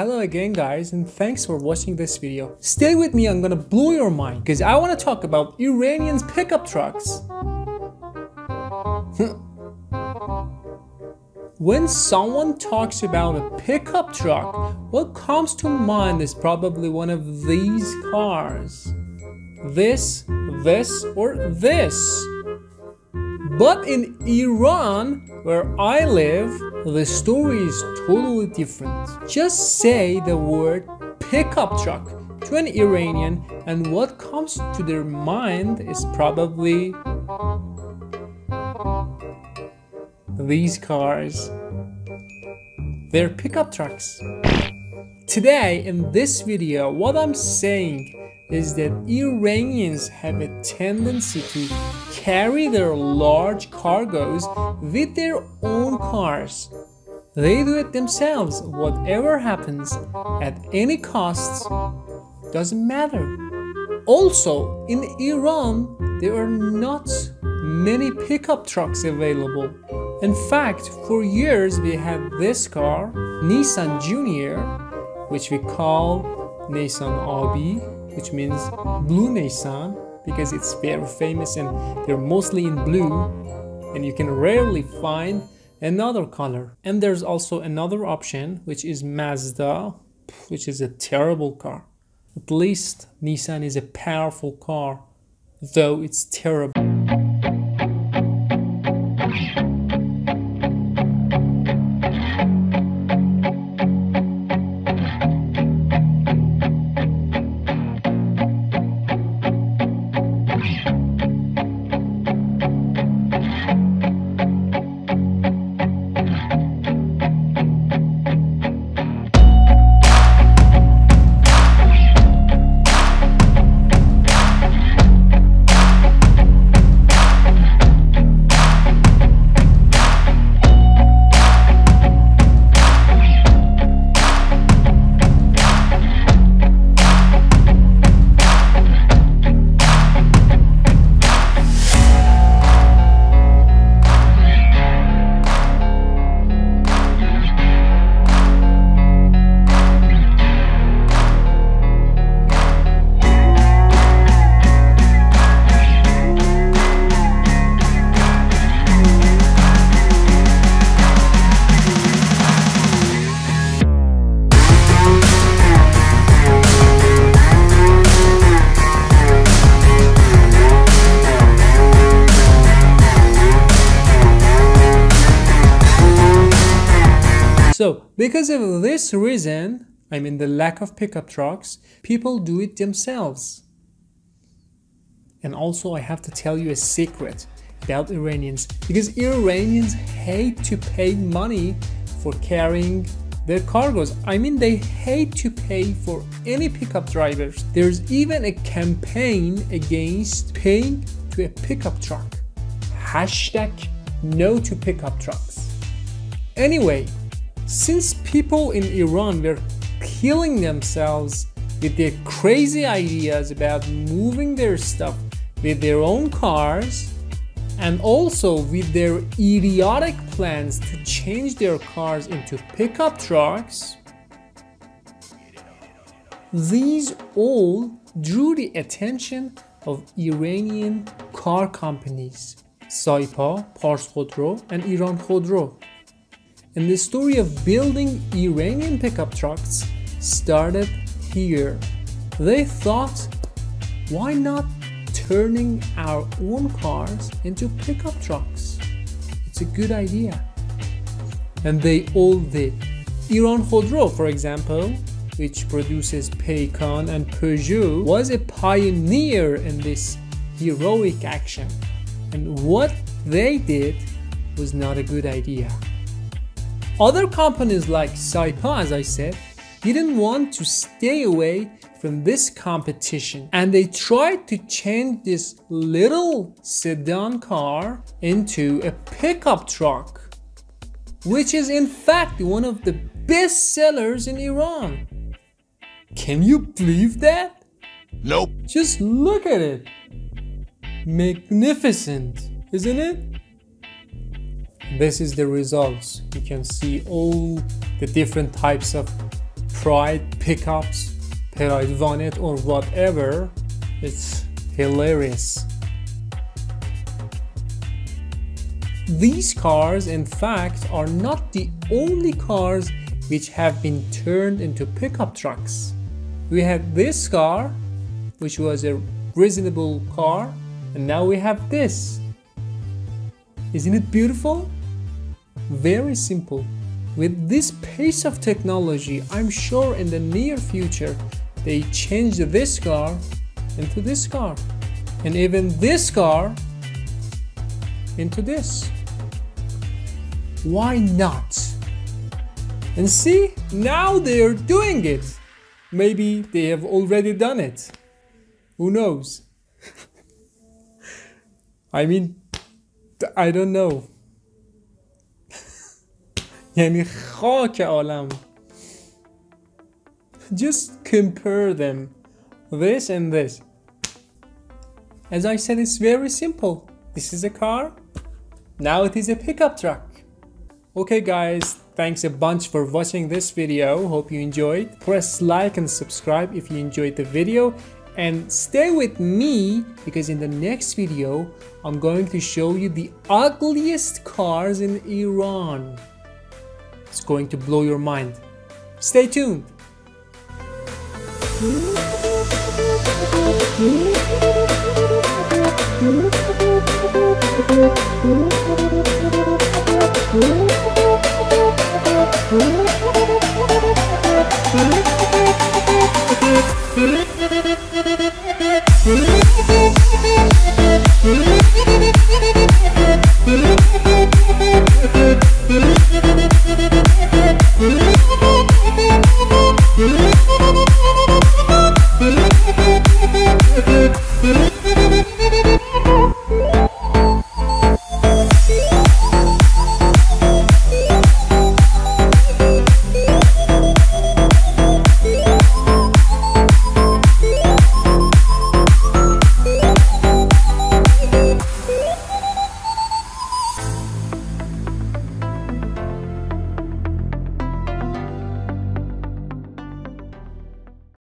Hello again guys and thanks for watching this video. Stay with me, I'm gonna blow your mind because I wanna talk about Iranians pickup trucks. when someone talks about a pickup truck, what comes to mind is probably one of these cars. This, this, or this. But in Iran, where I live, the story is totally different. Just say the word pickup truck to an Iranian and what comes to their mind is probably these cars. They're pickup trucks. Today in this video, what I'm saying is that Iranians have a tendency to carry their large cargoes with their own cars. They do it themselves. Whatever happens at any cost doesn't matter. Also, in Iran, there are not many pickup trucks available. In fact, for years we had this car, Nissan Junior, which we call Nissan Abi, which means blue Nissan because it's very famous and they're mostly in blue and you can rarely find another color. And there's also another option which is Mazda, which is a terrible car. At least Nissan is a powerful car, though it's terrible. So, because of this reason, I mean the lack of pickup trucks, people do it themselves. And also, I have to tell you a secret about Iranians because Iranians hate to pay money for carrying their cargoes. I mean, they hate to pay for any pickup drivers. There's even a campaign against paying to a pickup truck. Hashtag no to pickup trucks. Anyway, since people in Iran were killing themselves with their crazy ideas about moving their stuff with their own cars and also with their idiotic plans to change their cars into pickup trucks, these all drew the attention of Iranian car companies, Saipa, Pars Khodro, and Iran Khodro. And the story of building Iranian pickup trucks started here. They thought, why not turning our own cars into pickup trucks? It's a good idea. And they all did. Iran Khodro, for example, which produces Paykan and Peugeot, was a pioneer in this heroic action. And what they did was not a good idea. Other companies like Saipa, as I said, didn't want to stay away from this competition and they tried to change this little sedan car into a pickup truck, which is in fact one of the best sellers in Iran. Can you believe that? Nope. Just look at it. Magnificent, isn't it? This is the results you can see all the different types of Pride pickups, Pride Vanet or whatever. It's hilarious. These cars, in fact, are not the only cars which have been turned into pickup trucks. We had this car, which was a reasonable car, and now we have this. Isn't it beautiful? Very simple. With this pace of technology, I'm sure in the near future they change this car into this car and even this car into this. Why not? And see, now they're doing it. Maybe they have already done it. Who knows? I mean, I don't know. یعنی خاک عالم just compare them this and this as I said it's very simple this is a car now it is a pickup truck okay guys thanks a bunch for watching this video hope you enjoyed press like and subscribe if you enjoyed the video and stay with me because in the next video I'm going to show you the ugliest cars in Iran It's going to blow your mind. Stay tuned!